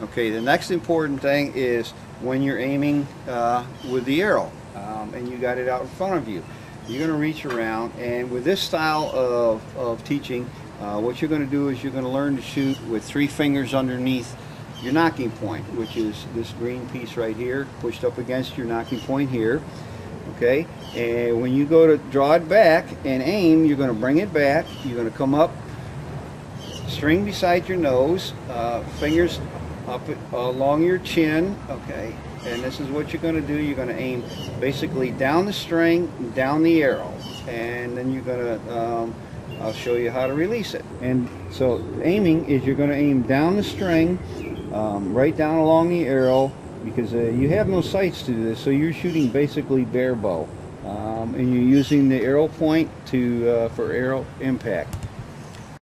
Okay, the next important thing is when you're aiming uh, with the arrow um, and you got it out in front of you. You're going to reach around and with this style of, of teaching, uh, what you're going to do is you're going to learn to shoot with three fingers underneath your nocking point, which is this green piece right here, pushed up against your nocking point here. Okay, and when you go to draw it back and aim, you're going to bring it back. You're going to come up, string beside your nose, uh, fingers up along your chin. Okay, and this is what you're going to do. You're going to aim basically down the string, down the arrow, and then you're going to. Um, I'll show you how to release it. And so aiming is you're going to aim down the string, um, right down along the arrow, because uh, you have no sights to do this, so you're shooting basically bare bow. Um, and you're using the arrow point to uh, for arrow impact.